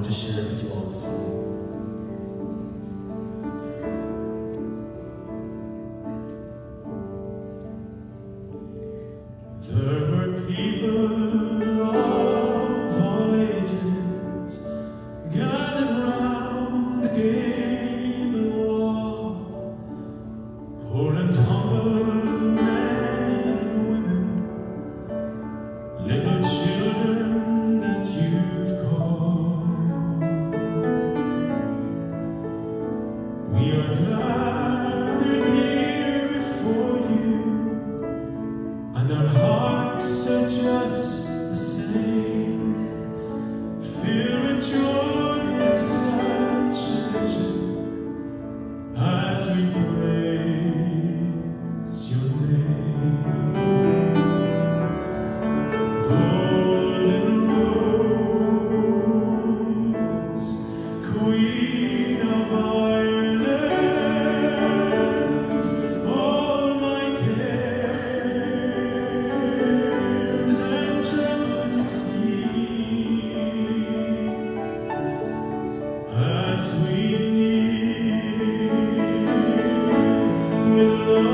want to share with you all this evening. The